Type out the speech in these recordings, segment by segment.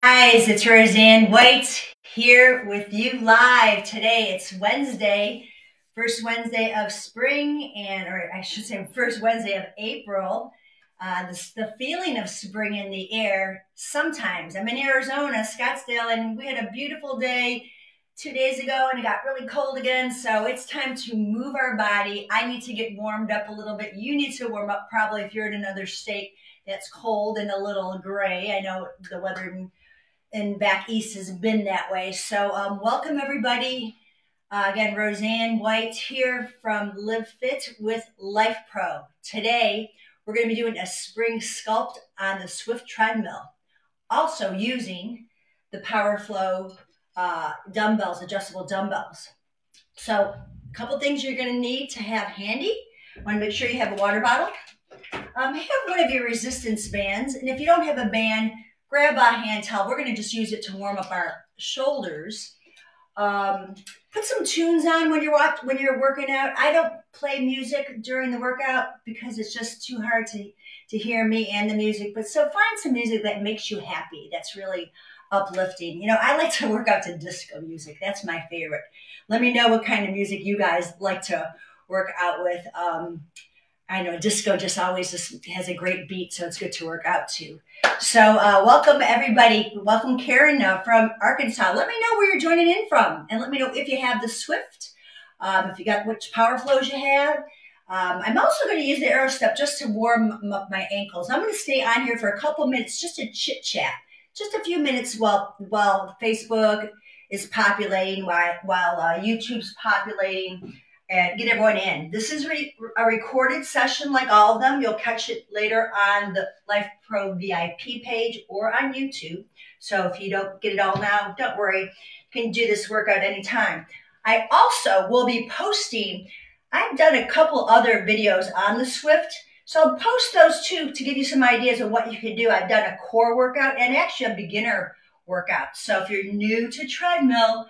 Guys, it's Roseanne White here with you live today. It's Wednesday, first Wednesday of spring, and or I should say, first Wednesday of April. Uh, the, the feeling of spring in the air. Sometimes I'm in Arizona, Scottsdale, and we had a beautiful day two days ago, and it got really cold again. So it's time to move our body. I need to get warmed up a little bit. You need to warm up probably if you're in another state that's cold and a little gray. I know the weather in and back east has been that way. So um, welcome everybody. Uh, again, Roseanne White here from Live Fit with Life Pro. Today, we're going to be doing a spring sculpt on the Swift treadmill. Also using the PowerFlow uh, dumbbells, adjustable dumbbells. So a couple things you're going to need to have handy. Want to make sure you have a water bottle. Um, have one of your resistance bands. And if you don't have a band, grab a hand towel. We're going to just use it to warm up our shoulders. Um, put some tunes on when you're watch, when you're working out. I don't play music during the workout because it's just too hard to to hear me and the music. But so find some music that makes you happy. That's really uplifting. You know, I like to work out to disco music. That's my favorite. Let me know what kind of music you guys like to work out with. Um, I know disco just always just has a great beat, so it's good to work out to. So uh, welcome everybody. Welcome Karen uh, from Arkansas. Let me know where you're joining in from, and let me know if you have the Swift, um, if you got which power flows you have. Um, I'm also going to use the AeroStep just to warm up my ankles. I'm going to stay on here for a couple minutes just to chit chat, just a few minutes while while Facebook is populating, while while uh, YouTube's populating and get everyone in. This is re a recorded session like all of them. You'll catch it later on the Life Pro VIP page or on YouTube. So if you don't get it all now, don't worry. You can do this workout anytime. I also will be posting, I've done a couple other videos on the Swift. So I'll post those too to give you some ideas of what you can do. I've done a core workout and actually a beginner workout. So if you're new to treadmill,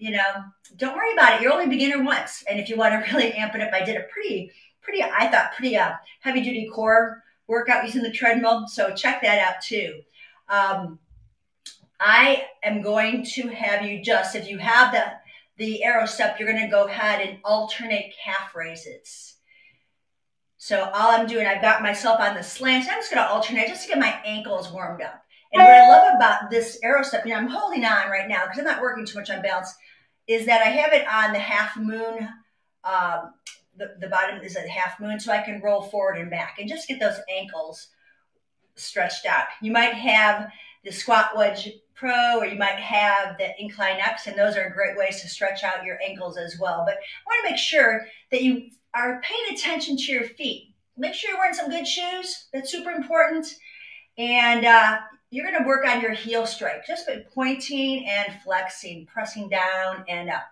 you know, don't worry about it. You're only a beginner once. And if you want to really amp it up, I did a pretty, pretty, I thought pretty uh, heavy duty core workout using the treadmill. So check that out too. Um, I am going to have you just, if you have the, the AeroStep, you're going to go ahead and alternate calf raises. So all I'm doing, I've got myself on the slant. I'm just going to alternate just to get my ankles warmed up. And what I love about this AeroStep, you know, I'm holding on right now because I'm not working too much on balance is that I have it on the half moon. Um, the, the bottom is a half moon, so I can roll forward and back and just get those ankles stretched out. You might have the squat wedge pro or you might have the incline X, and those are great ways to stretch out your ankles as well. But I want to make sure that you are paying attention to your feet. Make sure you're wearing some good shoes. That's super important. And uh, you're going to work on your heel strike just by pointing and flexing, pressing down and up.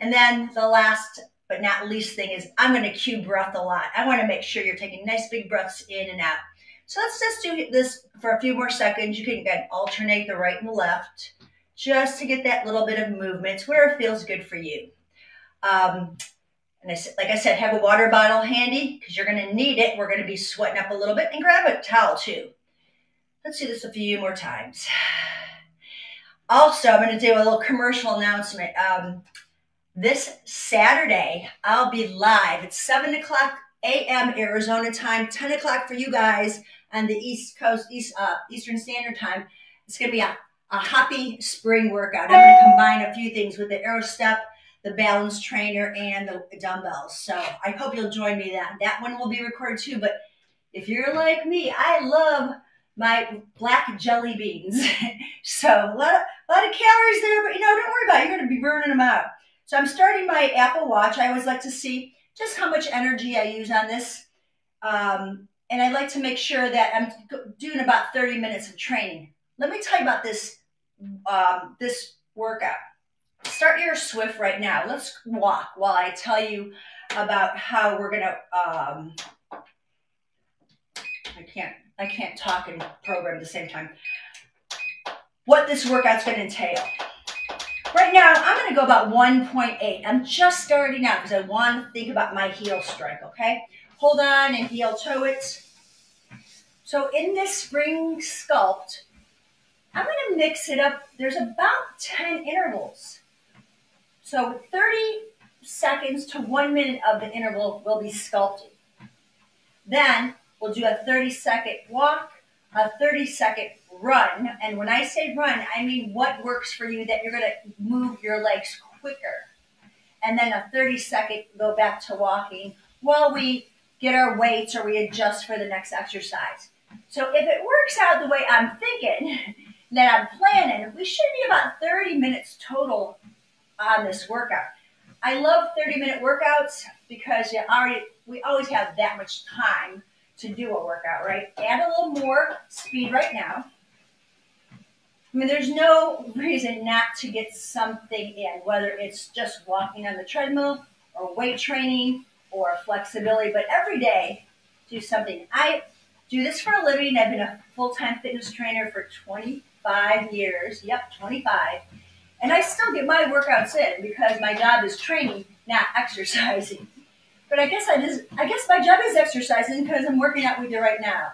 And then the last but not least thing is I'm going to cue breath a lot. I want to make sure you're taking nice big breaths in and out. So let's just do this for a few more seconds. You can again alternate the right and the left just to get that little bit of movement where it feels good for you. Um, and I, like I said, have a water bottle handy because you're going to need it. We're going to be sweating up a little bit and grab a towel too. Let's do this a few more times. Also, I'm going to do a little commercial announcement. Um, this Saturday, I'll be live at 7 o'clock a.m. Arizona time, 10 o'clock for you guys on the East Coast, East, uh, Eastern Standard Time. It's going to be a, a happy spring workout. I'm going to combine a few things with the AeroStep, the balance trainer, and the dumbbells. So I hope you'll join me. That that one will be recorded too. But if you're like me, I love my black jelly beans. so a lot, of, a lot of calories there, but you know, don't worry about it. You're going to be burning them out. So I'm starting my Apple Watch. I always like to see just how much energy I use on this. Um, and I like to make sure that I'm doing about 30 minutes of training. Let me tell you about this, um, this workout. Start your Swift right now. Let's walk while I tell you about how we're going to, um, I can't I can't talk and program at the same time. What this workout's going to entail. Right now, I'm going to go about 1.8. I'm just starting out because I want to think about my heel strike, okay? Hold on and heel toe it. So in this spring sculpt, I'm going to mix it up. There's about 10 intervals. So 30 seconds to one minute of the interval will be sculpting. Then we'll do a 30 second walk, a 30 second run. And when I say run, I mean what works for you that you're going to move your legs quicker. And then a 30 second go back to walking while we get our weights or we adjust for the next exercise. So if it works out the way I'm thinking, that I'm planning, we should be about 30 minutes total on this workout. I love 30 minute workouts because you already we always have that much time to do a workout, right? Add a little more speed right now. I mean, there's no reason not to get something in, whether it's just walking on the treadmill or weight training or flexibility, but every day do something. I do this for a living. I've been a full time fitness trainer for 25 years. Yep, 25. And I still get my workouts in because my job is training, not exercising. But I guess I just, I guess my job is exercising because I'm working out with you right now.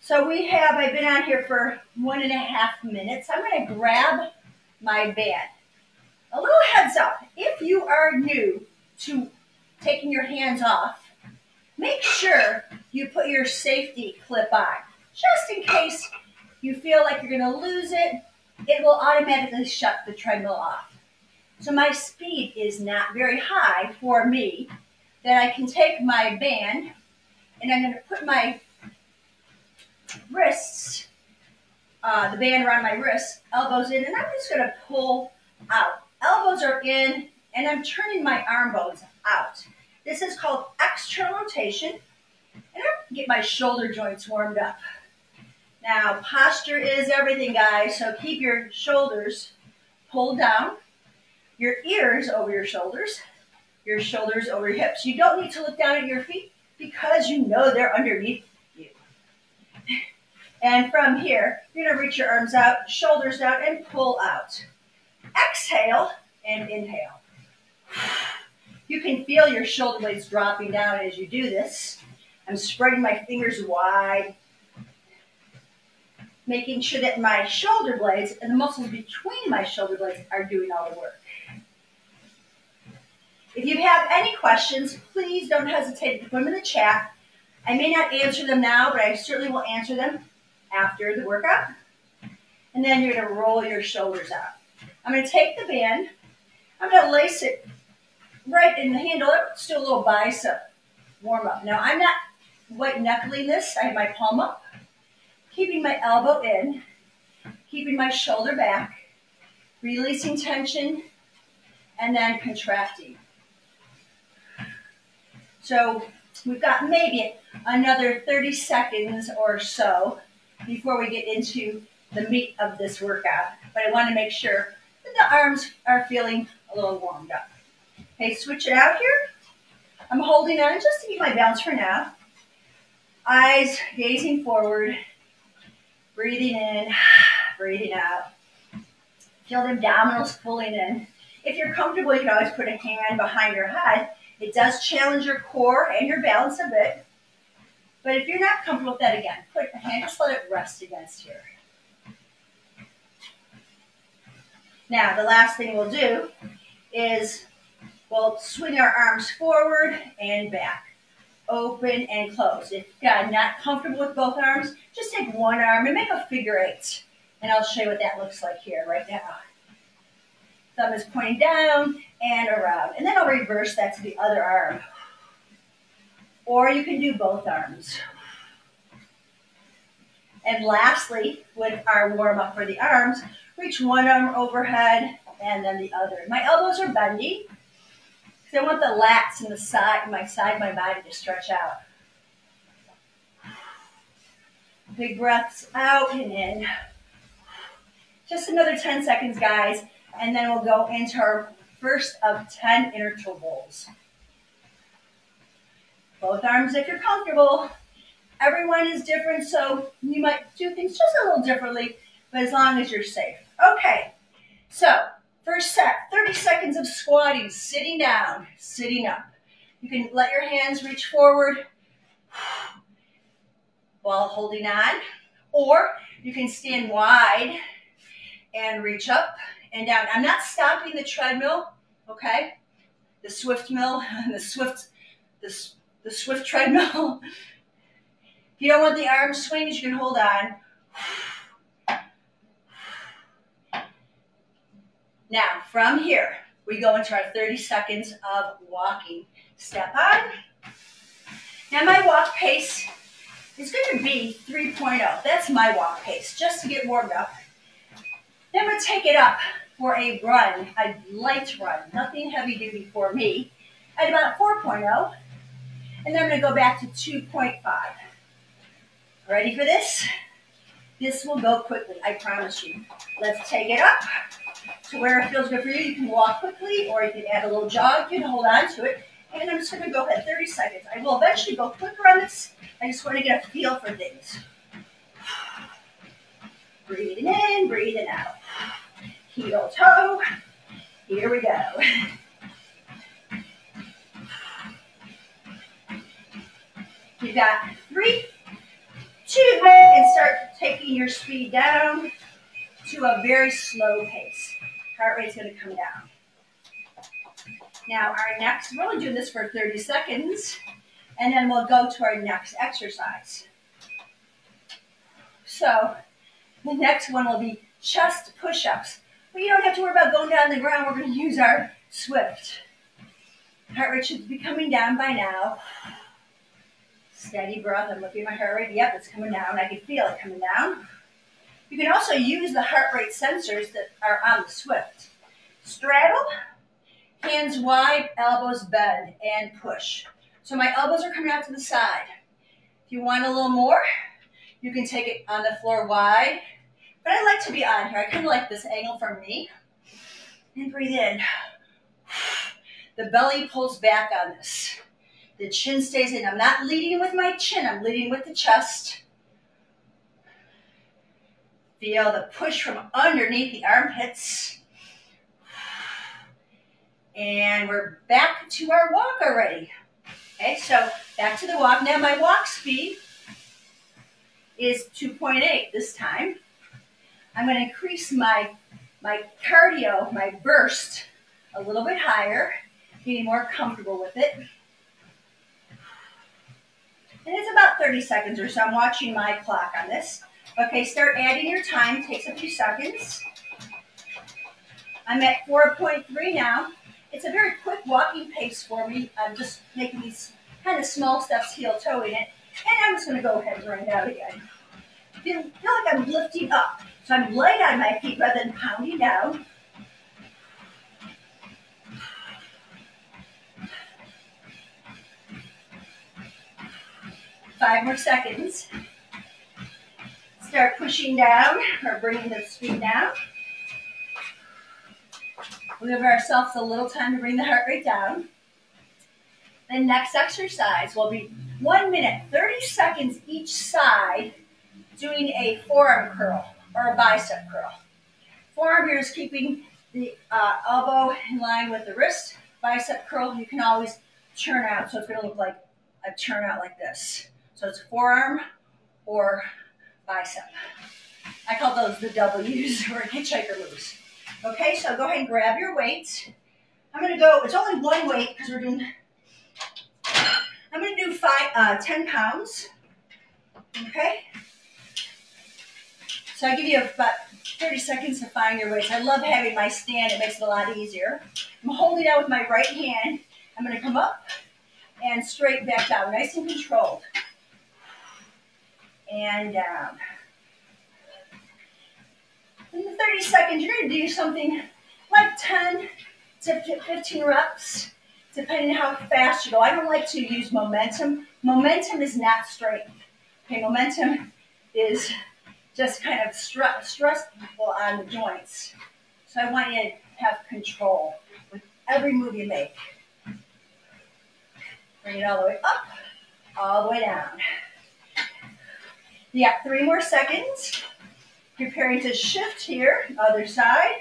So we have, I've been out here for one and a half minutes. I'm going to grab my band. A little heads up, if you are new to taking your hands off, make sure you put your safety clip on, just in case you feel like you're going to lose it, it will automatically shut the treadmill off. So my speed is not very high for me, that I can take my band and I'm going to put my wrists, uh, the band around my wrists, elbows in, and I'm just going to pull out. Elbows are in, and I'm turning my arm bones out. This is called external rotation, and I'm get my shoulder joints warmed up. Now, posture is everything, guys, so keep your shoulders pulled down, your ears over your shoulders, your shoulders over your hips. You don't need to look down at your feet because you know they're underneath you. and from here, you're going to reach your arms out, shoulders down, and pull out. Exhale and inhale. You can feel your shoulder blades dropping down as you do this. I'm spreading my fingers wide, making sure that my shoulder blades and the muscles between my shoulder blades are doing all the work. If you have any questions, please don't hesitate to put them in the chat. I may not answer them now, but I certainly will answer them after the workout. And then you're gonna roll your shoulders out. I'm gonna take the band, I'm gonna lace it right in the handle. Let's do a little bicep warm up. Now I'm not white knuckling this, I have my palm up, keeping my elbow in, keeping my shoulder back, releasing tension, and then contracting. So we've got maybe another 30 seconds or so before we get into the meat of this workout. But I want to make sure that the arms are feeling a little warmed up. Okay, switch it out here. I'm holding on just to keep my balance for now. Eyes gazing forward, breathing in, breathing out. Feel the abdominals pulling in. If you're comfortable, you can always put a hand behind your head. It does challenge your core and your balance a bit. But if you're not comfortable with that, again, put a hand, just let it rest against here. Now, the last thing we'll do is we'll swing our arms forward and back, open and close. If you're not comfortable with both arms, just take one arm and make a figure eight. And I'll show you what that looks like here right now. Thumb is pointing down and around. And then I'll reverse that to the other arm or you can do both arms. And lastly, with our warm up for the arms, reach one arm overhead and then the other. My elbows are bendy because I want the lats and the side, my side my body to stretch out. Big breaths out and in. Just another 10 seconds, guys, and then we'll go into our first of 10 intervals. Both arms if you're comfortable. Everyone is different, so you might do things just a little differently, but as long as you're safe. Okay, so first set, 30 seconds of squatting, sitting down, sitting up. You can let your hands reach forward while holding on, or You can stand wide and reach up and down. I'm not stopping the treadmill, okay? The swift mill, the swift, the, the swift treadmill. if you don't want the arm swings, you can hold on. Now, from here, we go into our 30 seconds of walking. Step on. Now, my walk pace is going to be 3.0. That's my walk pace, just to get warmed up. Then we'll take it up for a run, a light run, nothing heavy duty for me, at about 4.0. And then I'm to go back to 2.5. Ready for this? This will go quickly, I promise you. Let's take it up to where it feels good for you. You can walk quickly or you can add a little jog. You can hold on to it. And I'm just going to go ahead 30 seconds. I will eventually go quicker on this. I just want to get a feel for things. Breathing in, breathing out. Heel toe. Here we go. You got three, two, and start taking your speed down to a very slow pace. Heart rate's gonna come down. Now our next, we're only doing this for 30 seconds, and then we'll go to our next exercise. So the next one will be chest push-ups. But you don't have to worry about going down the ground. We're gonna use our Swift. Heart rate should be coming down by now. Steady breath. I'm looking at my heart rate. Yep, it's coming down. I can feel it coming down. You can also use the heart rate sensors that are on the Swift. Straddle, hands wide, elbows bend, and push. So my elbows are coming out to the side. If you want a little more, you can take it on the floor wide. But I like to be on here. I kind of like this angle from me. And breathe in. The belly pulls back on this. The chin stays in. I'm not leading with my chin. I'm leading with the chest. Feel the push from underneath the armpits. And we're back to our walk already. Okay, so back to the walk. Now my walk speed is 2.8 this time. I'm going to increase my, my cardio, my burst, a little bit higher, getting more comfortable with it. And it's about 30 seconds or so. I'm watching my clock on this. Okay, start adding your time. Takes a few seconds. I'm at 4.3 now. It's a very quick walking pace for me. I'm just making these kind of small steps, heel toeing it. And I'm just going to go ahead and run it out again. Feel, feel like I'm lifting up. So I'm light on my feet rather than pounding down. Five more seconds. Start pushing down or bringing the speed down. We give ourselves a little time to bring the heart rate down. The next exercise will be one minute, 30 seconds each side, doing a forearm curl or a bicep curl. Forearm here is keeping the uh, elbow in line with the wrist. Bicep curl, you can always turn out, so it's going to look like a turn out like this. So it's forearm or bicep. I call those the W's or hitchhiker moves. Okay, so go ahead and grab your weights. I'm going to go, it's only one weight because we're doing, I'm going to do five, uh, 10 pounds. Okay. So I give you about 30 seconds to find your weights. I love having my stand. It makes it a lot easier. I'm holding out with my right hand. I'm going to come up and straight back down, nice and controlled. And down. In the 30 seconds, you're going to do something like 10 to 15 reps, depending on how fast you go. I don't like to use momentum. Momentum is not strength. Okay, momentum is just kind of stress, stress people on the joints. So I want you to have control with every move you make. Bring it all the way up, all the way down. You got three more seconds. Preparing to shift here, other side,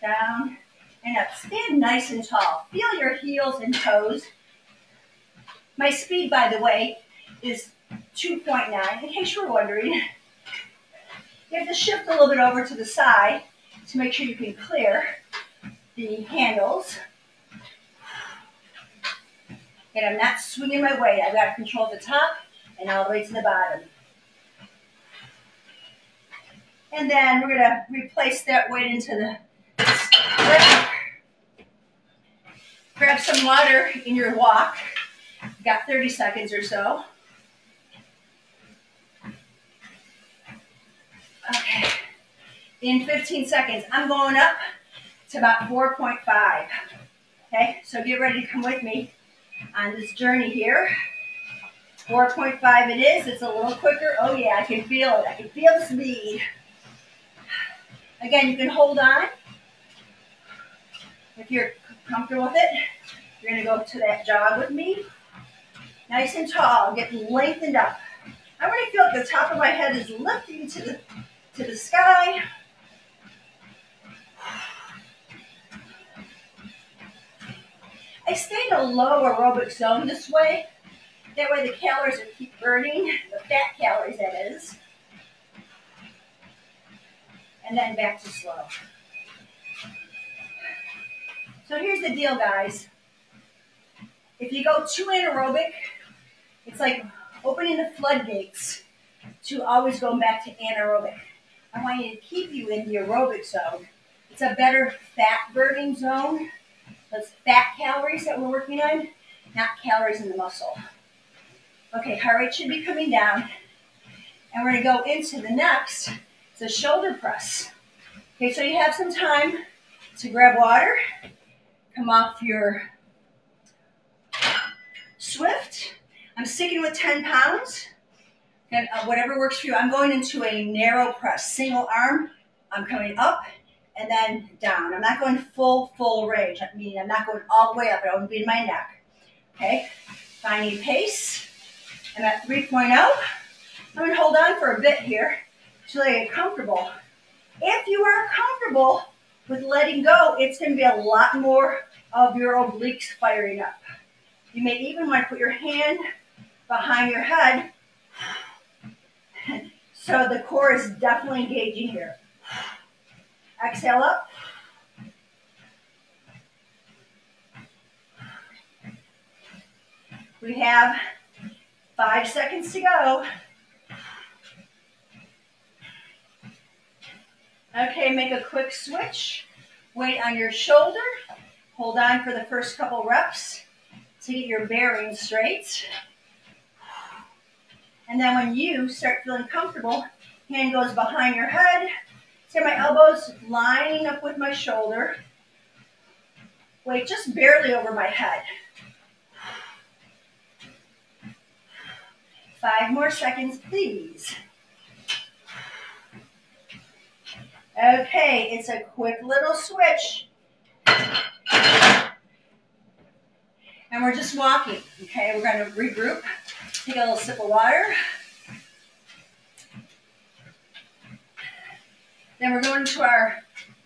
down, and up. Stand nice and tall. Feel your heels and toes. My speed, by the way, is 2.9, in case you were wondering. You have to shift a little bit over to the side to make sure you can clear the handles. And I'm not swinging my weight. I've got to control the top and all the way to the bottom. And then we're going to replace that weight into the grab, grab some water in your walk. You've got 30 seconds or so. Okay. In 15 seconds, I'm going up to about 4.5. Okay, so get ready to come with me on this journey here. 4.5 it is. It's a little quicker. Oh yeah, I can feel it. I can feel the speed. Again, you can hold on. If you're comfortable with it, you're going to go to that jog with me. Nice and tall, get lengthened up. I want to feel like the top of my head is lifting to the, to the sky. I stay in a low aerobic zone this way. That way the calories will keep burning, the fat calories that is and then back to slow. So here's the deal, guys. If you go too anaerobic, it's like opening the floodgates to always going back to anaerobic. I want you to keep you in the aerobic zone. It's a better fat burning zone. Those fat calories that we're working on, not calories in the muscle. Okay, heart rate should be coming down. And we're gonna go into the next the shoulder press. Okay, so you have some time to grab water, come off your Swift. I'm sticking with 10 pounds, and uh, whatever works for you. I'm going into a narrow press, single arm. I'm coming up and then down. I'm not going full, full range. I mean, I'm not going all the way up. It don't be in my neck. Okay, finding pace. I'm at 3.0. I'm to hold on for a bit here till they get comfortable. If you are comfortable with letting go, it's going to be a lot more of your obliques firing up. You may even want to put your hand behind your head so the core is definitely engaging here. Exhale up. We have five seconds to go. Okay, make a quick switch. Weight on your shoulder. Hold on for the first couple reps to get your bearings straight. And then when you start feeling comfortable, hand goes behind your head. See my elbows lining up with my shoulder. Weight just barely over my head. Five more seconds, please. Okay, it's a quick little switch. And we're just walking, okay? We're gonna regroup, take a little sip of water. Then we're going to our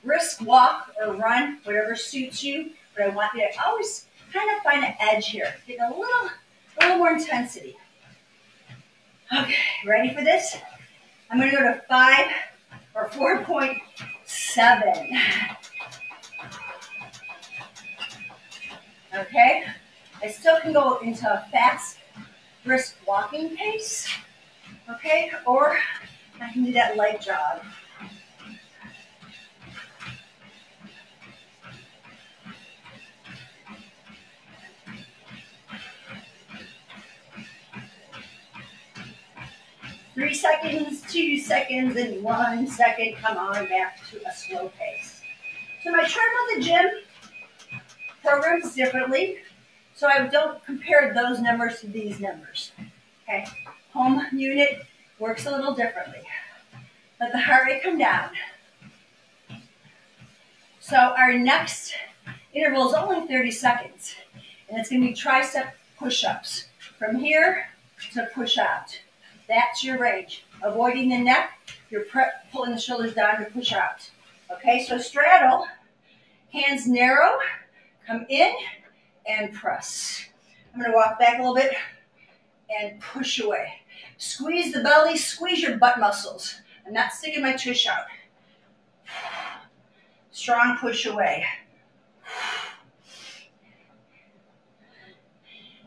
brisk walk or run, whatever suits you. But I want you to always kind of find an edge here. Get a little, a little more intensity. Okay, ready for this? I'm gonna go to five, or 4.7. Okay, I still can go into a fast, brisk walking pace. Okay, or I can do that light jog. Three seconds, two seconds, and one second. Come on back to a slow pace. So my term on the gym programs differently. So I don't compare those numbers to these numbers. Okay, home unit works a little differently. Let the heart rate come down. So our next interval is only 30 seconds. And it's going to be tricep push-ups. From here to push out. That's your range. Avoiding the neck, you're pulling the shoulders down to push out. Okay, so straddle, hands narrow, come in and press. I'm gonna walk back a little bit and push away. Squeeze the belly, squeeze your butt muscles. I'm not sticking my tush out. Strong push away.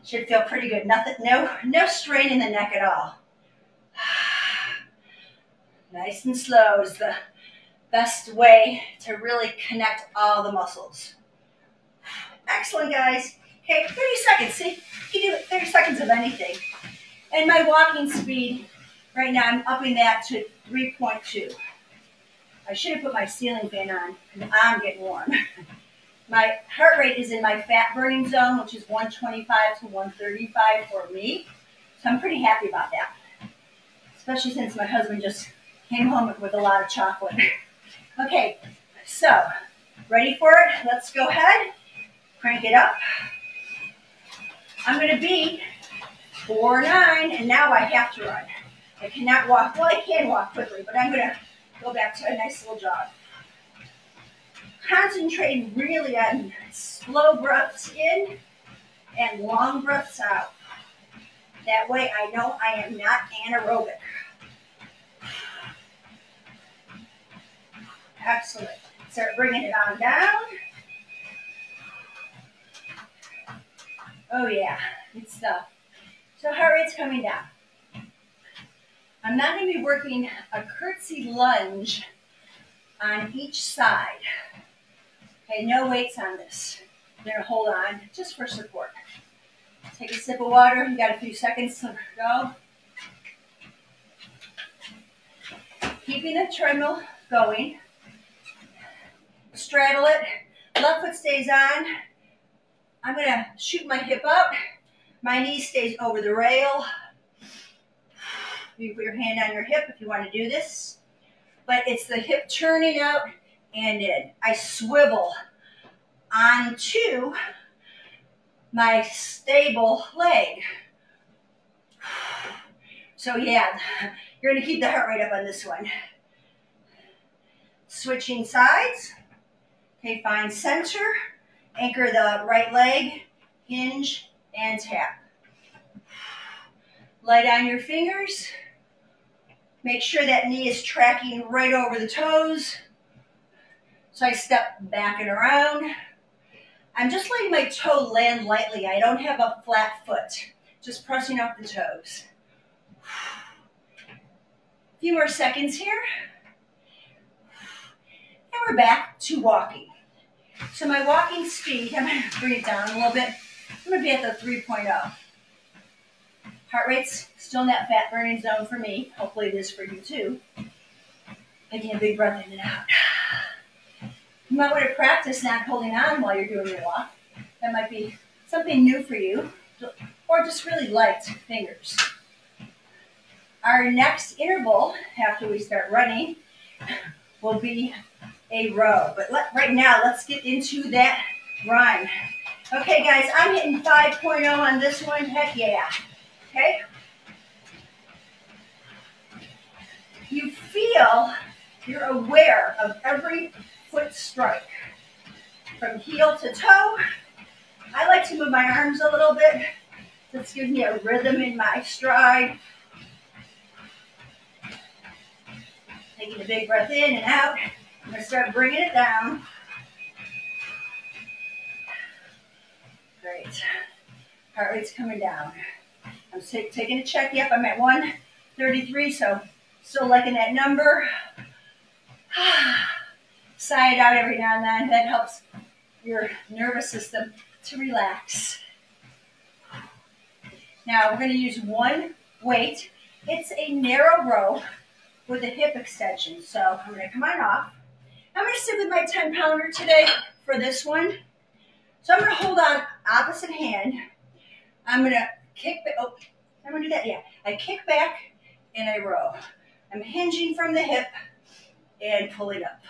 Should feel pretty good. Nothing, no, no strain in the neck at all. Nice and slow is the best way to really connect all the muscles. Excellent, guys. Okay, 30 seconds. See, you can do 30 seconds of anything. And my walking speed, right now, I'm upping that to 3.2. I should have put my ceiling fan on I'm getting warm. my heart rate is in my fat burning zone, which is 125 to 135 for me. So I'm pretty happy about that. Especially since my husband just came home with a lot of chocolate. Okay, so ready for it? Let's go ahead, crank it up. I'm gonna be four nine, and now I have to run. I cannot walk, well I can walk quickly, but I'm gonna go back to a nice little jog. Concentrating really on slow breaths in and long breaths out. That way I know I am not anaerobic. Excellent. Start bringing it on down. Oh yeah, good stuff. So heart rate's coming down. I'm not going to be working a curtsy lunge on each side. Okay, no weights on this. I'm going to hold on just for support. Take a sip of water. You got a few seconds to go. Keeping the treadmill going straddle it. Left foot stays on. I'm to shoot my hip up. My knee stays over the rail. You put your hand on your hip if you want to do this. But it's the hip turning out and in. I swivel onto my stable leg. So yeah, you're to keep the heart rate up on this one. Switching sides. Okay, find center, anchor the right leg, hinge, and tap. Lay down your fingers. Make sure that knee is tracking right over the toes. So I step back and around. I'm just letting my toe land lightly. I don't have a flat foot. Just pressing up the toes. A few more seconds here. And we're back to walking. So my walking speed, I'm going to bring it down a little bit. I'm going to be at the 3.0. Heart rate's still in that fat burning zone for me. Hopefully it is for you too. Taking a big breath in and out. You might want to practice not holding on while you're doing your walk. That might be something new for you. Or just really light fingers. Our next interval after we start running will be a row. But let, right now, let's get into that run. Okay, guys, I'm hitting 5.0 on this one. Heck yeah. Okay? You feel, you're aware of every foot strike. From heel to toe. I like to move my arms a little bit. This gives me a rhythm in my stride. Taking a big breath in and out. I'm going to start bringing it down. Great. Heart rate's coming down. I'm taking a check. Yep, I'm at 133, so still liking that number. Sigh it out every now and then. That helps your nervous system to relax. Now we're going to use one weight. It's a narrow row with a hip extension. So I'm going to come on off. I'm going to sit with my 10 pounder today for this one. So I'm going to hold on opposite hand. I'm going to kick back. Oh, I'm going to do that. Yeah. I kick back and I row. I'm hinging from the hip and pulling up.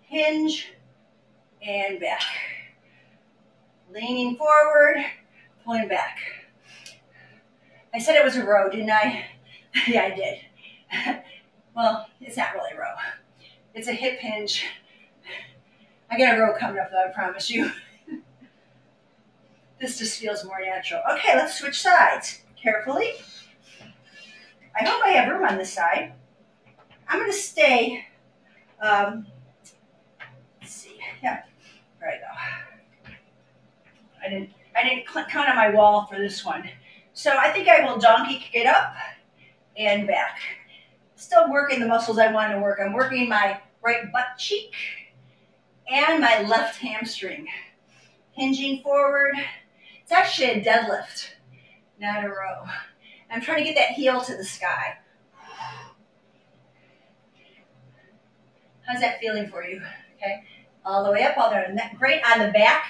Hinge and back. Leaning forward, pulling back. I said it was a row, didn't I? yeah, I did. well, it's not really a row. It's a hip hinge. I got a row coming up though, I promise you. this just feels more natural. Okay, let's switch sides. Carefully. I hope I have room on this side. I'm going to stay, um, let's see, yeah, there I go. I didn't, I didn't count on my wall for this one. So I think I will donkey kick it up and back. Still working the muscles I want to work. I'm working my right butt cheek and my left hamstring. Hinging forward. It's actually a deadlift, not a row. I'm trying to get that heel to the sky. How's that feeling for you? Okay, all the way up, all the way. Great on the back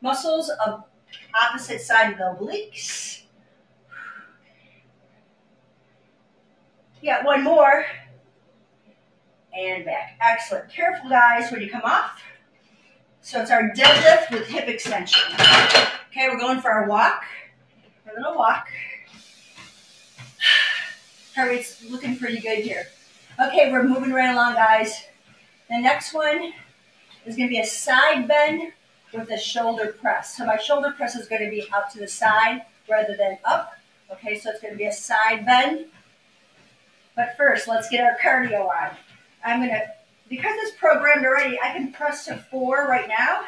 muscles of opposite side of the obliques. Yeah, one more. And back. Excellent. Careful, guys, when you come off. So it's our deadlift with hip extension. Okay, we're going for our walk. Our little walk. Heart looking pretty good here. Okay, we're moving right along, guys. The next one is going to be a side bend with a shoulder press. So my shoulder press is going to be out to the side rather than up. Okay, so it's going to be a side bend. But first, let's get our cardio on. I'm to, because it's programmed already, I can press to four right now,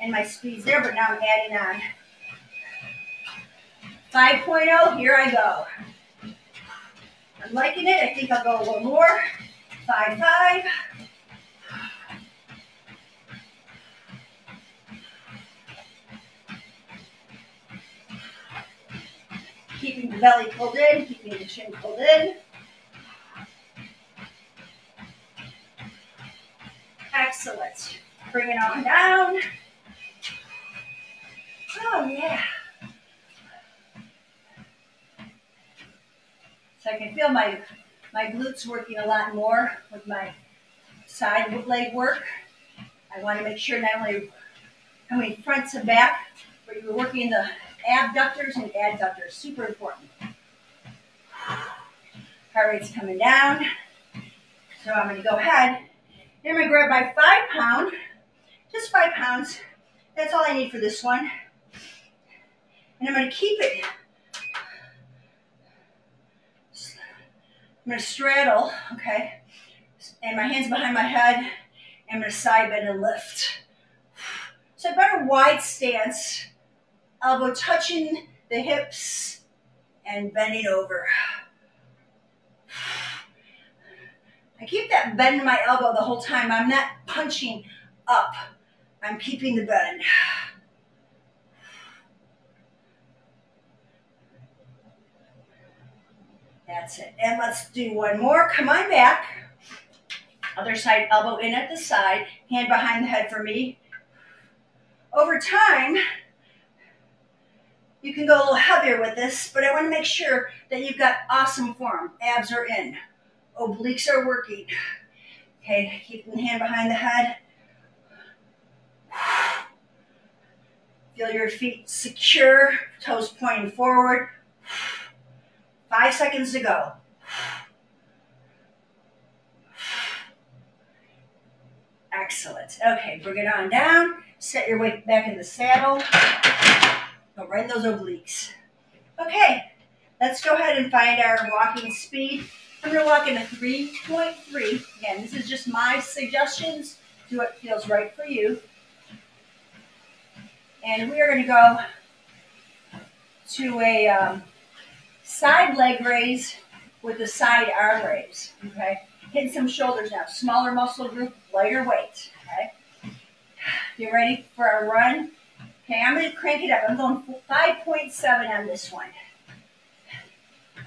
and my speed's there, but now I'm adding on. 5.0, here I go. I'm liking it. I think I'll go a little more. 5.5. Five. Keeping the belly pulled in, keeping the chin pulled in. Excellent. Bring it on down. Oh, yeah. So I can feel my, my glutes working a lot more with my side leg work. I want to make sure not only coming front to back, but you're working the abductors and adductors. Super important. Heart rate's coming down. So I'm going to go ahead. I'm going to grab my five pound, just five pounds. That's all I need for this one. And I'm to keep it. I'm to straddle, okay? And my hands behind my head. I'm to side bend and lift. So I've got a wide stance elbow touching the hips and bending over. I keep that bend in my elbow the whole time. I'm not punching up. I'm keeping the bend. That's it. And let's do one more. Come on back. Other side, elbow in at the side, hand behind the head for me. Over time, you can go a little heavier with this, but I want to make sure that you've got awesome form. Abs are in. Obliques are working. Okay, keeping the hand behind the head. Feel your feet secure, toes pointing forward. Five seconds to go. Excellent. Okay, bring it on down. Set your weight back in the saddle. Go right in those obliques. Okay, let's go ahead and find our walking speed. I'm to walk a 3.3. Again, this is just my suggestions. Do what feels right for you. And we are going to go to a um, side leg raise with a side arm raise. Okay, hitting some shoulders now. Smaller muscle group, lighter weight. Okay, get ready for a run. Okay, I'm going to crank it up. I'm going 5.7 on this one.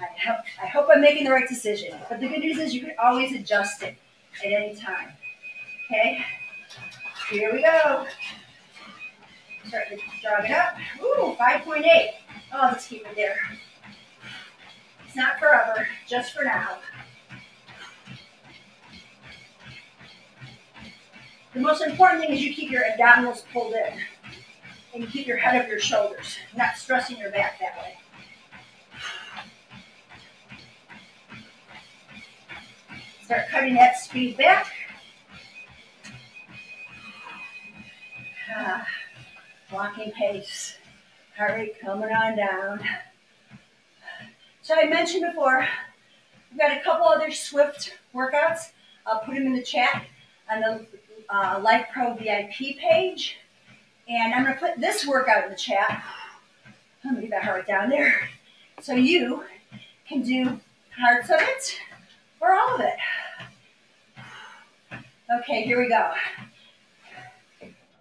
I hope, I hope I'm making the right decision. But the good news is you can always adjust it at any time. Okay, here we go. Start to jog it up. Ooh, 5.8. Oh, let's keep it there. It's not forever, just for now. The most important thing is you keep your abdominals pulled in and you keep your head up your shoulders, not stressing your back that way. Start cutting that speed back. Ah, walking pace. Heart rate coming on down. So I mentioned before, we've got a couple other Swift workouts. I'll put them in the chat on the uh, Lifepro VIP page. And I'm going to put this workout in the chat. Let me get that heart rate down there. So you can do parts of it or all of it. Okay, here we go.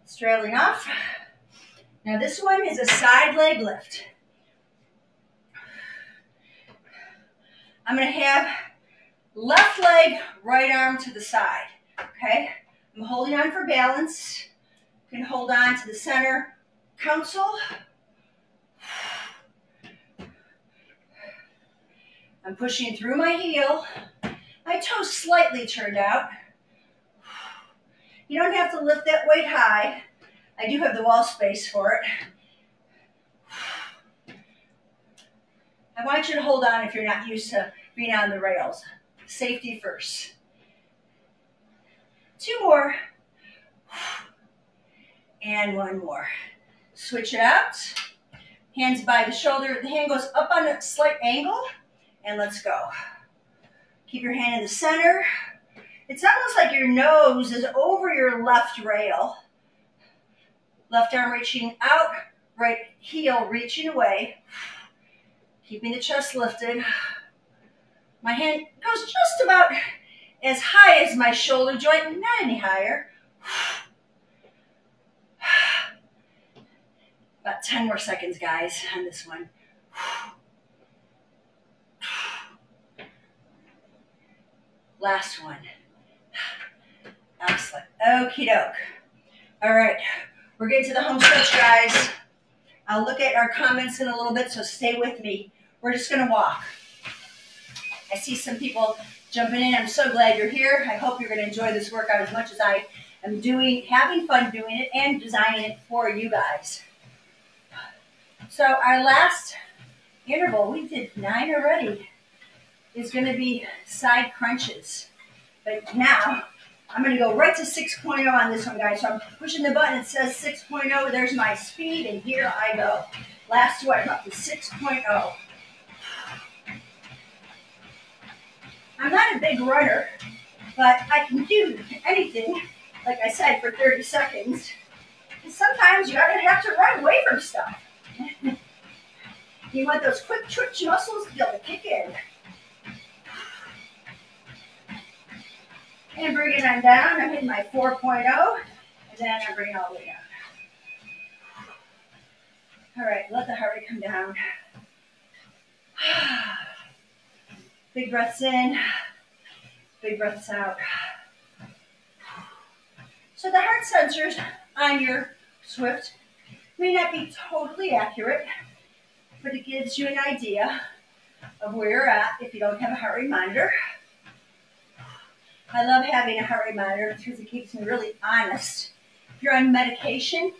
Straddling off. Now this one is a side leg lift. I'm going to have left leg, right arm to the side. Okay? I'm holding on for balance. You can hold on to the center console. I'm pushing through my heel. My toes slightly turned out. You don't have to lift that weight high. I do have the wall space for it. I want you to hold on if you're not used to being on the rails. Safety first. Two more. And one more. Switch it out. Hands by the shoulder. The hand goes up on a slight angle. And let's go. Keep your hand in the center. It's almost like your nose is over your left rail. Left arm reaching out, right heel reaching away. Keeping the chest lifted. My hand goes just about as high as my shoulder joint, not any higher. About 10 more seconds, guys, on this one. Last one. Excellent. Okie doke. All right, we're getting to the home stretch, guys. I'll look at our comments in a little bit, so stay with me. We're just gonna walk. I see some people jumping in. I'm so glad you're here. I hope you're gonna enjoy this workout as much as I am doing, having fun doing it and designing it for you guys. So our last interval, we did nine already, is gonna be side crunches. But now, I'm gonna go right to 6.0 on this one, guys. So I'm pushing the button, it says 6.0, there's my speed, and here I go. Last one, up to 6.0. I'm not a big runner, but I can do anything, like I said, for 30 seconds. And sometimes you're gonna have to run away from stuff. you want those quick twitch muscles to be able to kick in. And bring it on down. I'm hitting my 4.0, and then I bring it all the way down. All right, let the heart rate come down. Big breaths in, big breaths out. So the heart sensors on your Swift may not be totally accurate, but it gives you an idea of where you're at if you don't have a heart reminder. I love having a heart rate monitor because it keeps me really honest. If you're on medication,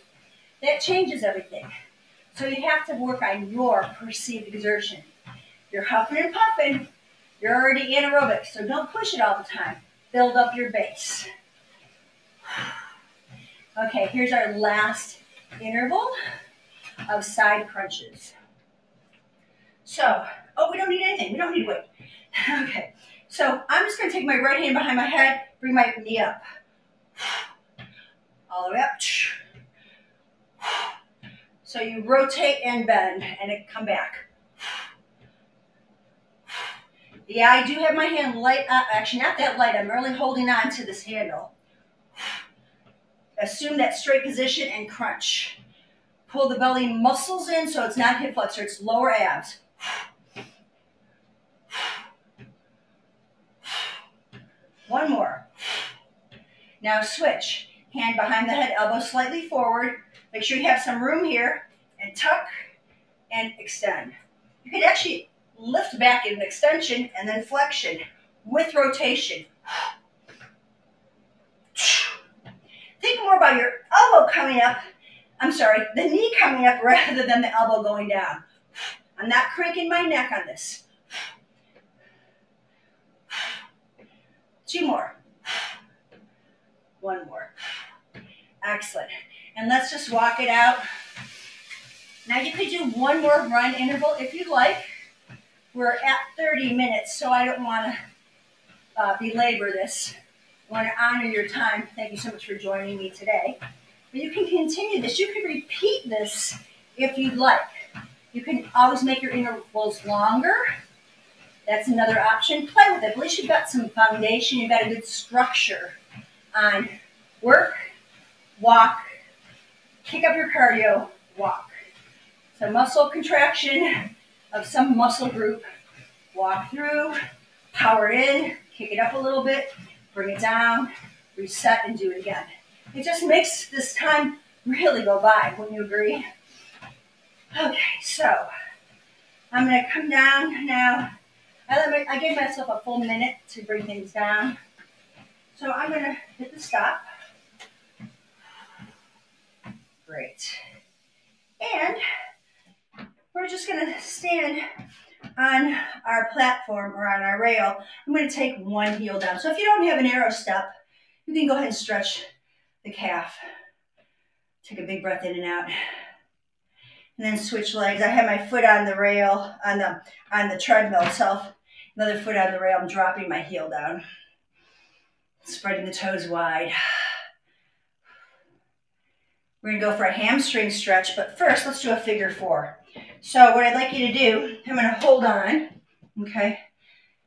that changes everything. So you have to work on your perceived exertion. You're huffing and puffing, you're already anaerobic, so don't push it all the time. Build up your base. Okay, here's our last interval of side crunches. So, oh, we don't need anything. We don't need weight. Okay, so I'm just going to take my right hand behind my head, bring my knee up. All the way up. So you rotate and bend, and it come back. Yeah, I do have my hand light up. Actually, not that light. I'm really holding on to this handle. Assume that straight position and crunch. Pull the belly muscles in so it's not hip flexor, it's lower abs. One more. Now switch. Hand behind the head, elbow slightly forward. Make sure you have some room here. And tuck and extend. You could actually lift back in an extension and then flexion with rotation. Think more about your elbow coming up. I'm sorry, the knee coming up rather than the elbow going down. I'm not cranking my neck on this. Two more. One more. Excellent. And let's just walk it out. Now you could do one more run interval if you'd like. We're at 30 minutes, so I don't want to uh, belabor this. I want to honor your time. Thank you so much for joining me today. But you can continue this. You can repeat this if you'd like. You can always make your intervals longer. That's another option. Play with it. At least you've got some foundation. You've got a good structure on work, walk, kick up your cardio, walk. So muscle contraction of some muscle group. Walk through, power in, kick it up a little bit, bring it down, reset, and do it again. It just makes this time really go by. Wouldn't you agree? Okay, so I'm going to come down now. I, gave myself a full minute to bring things down. So I'm going to hit the stop. Great. And we're just going to stand on our platform or on our rail. I'm going to take one heel down. So if you don't have an AeroStep, you can go ahead and stretch the calf. Take a big breath in and out. And then switch legs. I have my foot on the rail, on the on the treadmill itself. Another foot out of the rail. I'm dropping my heel down. Spreading the toes wide. We're gonna go for a hamstring stretch, but first let's do a figure four. So what I'd like you to do, I'm gonna hold on, okay?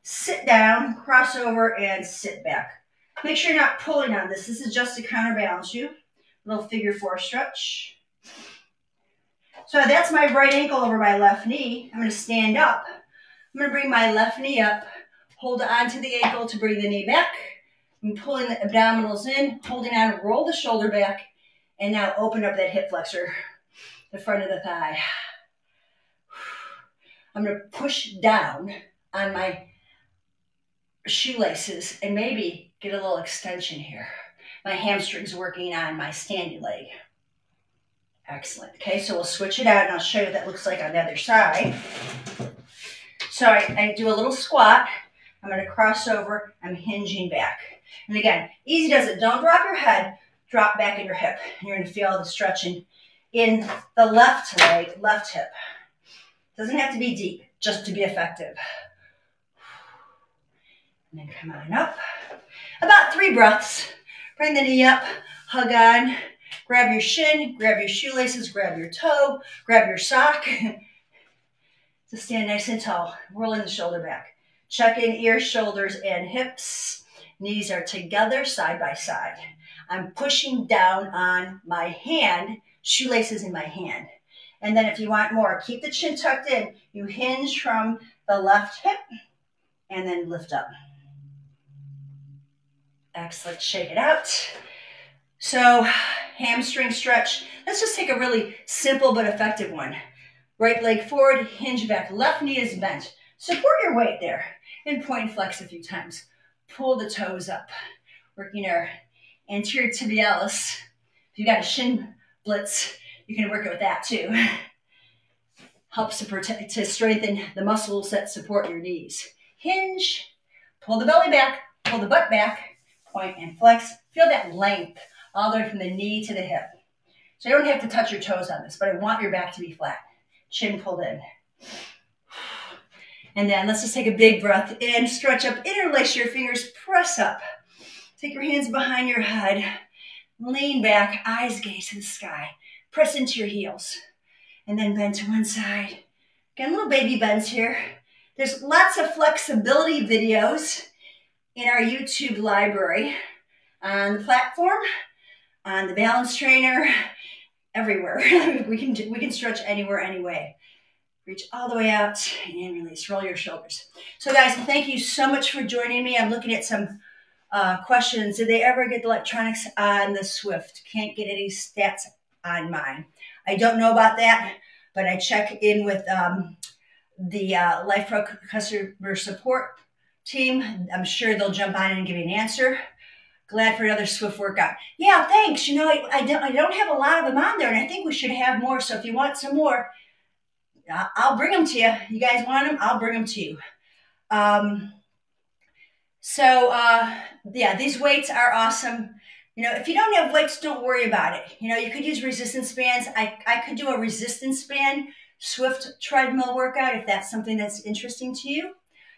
Sit down, cross over, and sit back. Make sure you're not pulling on this. This is just to counterbalance you. Little figure four stretch. So that's my right ankle over my left knee. I'm gonna stand up. I'm gonna bring my left knee up, hold onto the ankle to bring the knee back. I'm pulling the abdominals in, holding on, roll the shoulder back, and now open up that hip flexor, the front of the thigh. I'm gonna push down on my shoelaces and maybe get a little extension here. My hamstrings working on my standing leg. Excellent. Okay, so we'll switch it out and I'll show you what that looks like on the other side. So I, I do a little squat. I'm going to cross over. I'm hinging back. And again, easy does it. Don't drop your head. Drop back in your hip. And you're going to feel the stretching in the left leg, left hip. Doesn't have to be deep, just to be effective. And then come on up. About three breaths. Bring the knee up, hug on, grab your shin, grab your shoelaces, grab your toe, grab your sock. to stand nice and tall, rolling the shoulder back. Check in ears, shoulders, and hips. Knees are together, side by side. I'm pushing down on my hand, shoelaces in my hand. And then if you want more, keep the chin tucked in. You hinge from the left hip and then lift up. Excellent, shake it out. So hamstring stretch. Let's just take a really simple but effective one. Right leg forward, hinge back. Left knee is bent. Support your weight there and point flex a few times. Pull the toes up, working our anterior tibialis. If you got a shin blitz, you can work it with that too. Helps to protect, to strengthen the muscles that support your knees. Hinge, pull the belly back, pull the butt back, point and flex. Feel that length all the way from the knee to the hip. So you don't have to touch your toes on this, but I want your back to be flat. Chin pulled in. And then let's just take a big breath in, stretch up, interlace your fingers, press up. Take your hands behind your head, lean back, eyes gaze to the sky. Press into your heels. And then bend to one side. Again, little baby bends here. There's lots of flexibility videos in our YouTube library on the platform, on the balance trainer, everywhere. we can do, we can stretch anywhere, anyway. Reach all the way out and release. Roll your shoulders. So, guys, thank you so much for joining me. I'm looking at some uh, questions. Did they ever get the electronics on the Swift? Can't get any stats on mine. I don't know about that, but I check in with um, the uh, Lifepro customer support team. I'm sure they'll jump on and give you an answer. Glad for another Swift workout. Yeah, thanks. You know, I, I, don't, I don't have a lot of them on there, and I think we should have more. So if you want some more, I'll bring them to you. You guys want them? I'll bring them to you. Um, so, uh, yeah, these weights are awesome. You know, if you don't have weights, don't worry about it. You know, you could use resistance bands. I, I could do a resistance band Swift treadmill workout if that's something that's interesting to you.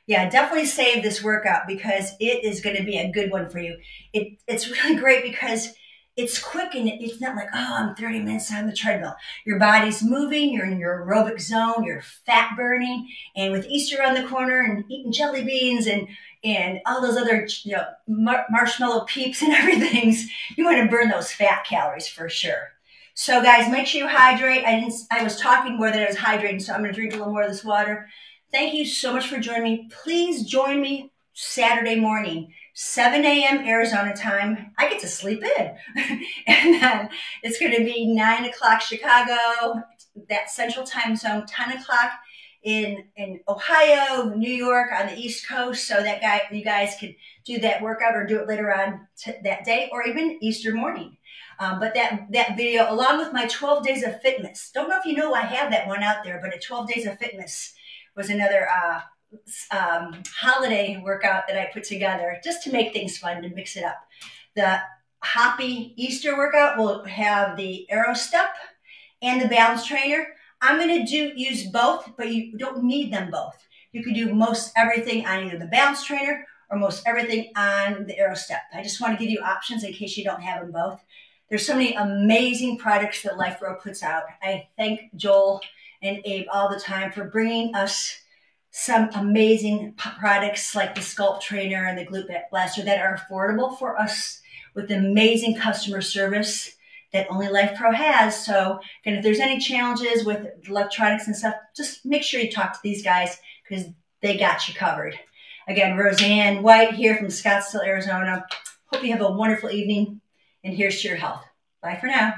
Yeah, definitely save this workout because it is going to be a good one for you. It, it's really great because it's quick and it's not like, oh, I'm 30 minutes on the treadmill. Your body's moving, you're in your aerobic zone, you're fat burning. And with Easter around the corner and eating jelly beans and, and all those other you know, mar marshmallow peeps and everything, you want to burn those fat calories for sure. So guys, make sure you hydrate. I didn't, I was talking more than I was hydrating, so I'm going to drink a little more of this water. Thank you so much for joining me. Please join me Saturday morning. 7 a.m. Arizona time. I get to sleep in. and then it's going to be 9 o'clock Chicago, that central time zone, 10 o'clock in, in Ohio, New York on the East Coast. So that guy, you guys could do that workout or do it later on that day or even Easter morning. Um, but that, that video, along with my 12 days of fitness, don't know if you know I have that one out there, but a 12 days of fitness was another uh, um, holiday workout that I put together just to make things fun to mix it up. The Hoppy Easter workout will have the AeroStep and the balance trainer. I'm going to do use both, but you don't need them both. You can do most everything on either the balance trainer or most everything on the AeroStep. I just want to give you options in case you don't have them both. There's so many amazing products that Lifepro puts out. I thank Joel and Abe all the time for bringing us some amazing products like the Sculpt Trainer and the Glute Blaster that are affordable for us with amazing customer service that only Lifepro has. So, again, if there's any challenges with electronics and stuff, just make sure you talk to these guys because they got you covered. Again, Roseanne White here from Scottsdale, Arizona. Hope you have a wonderful evening, and here's to your health. Bye for now.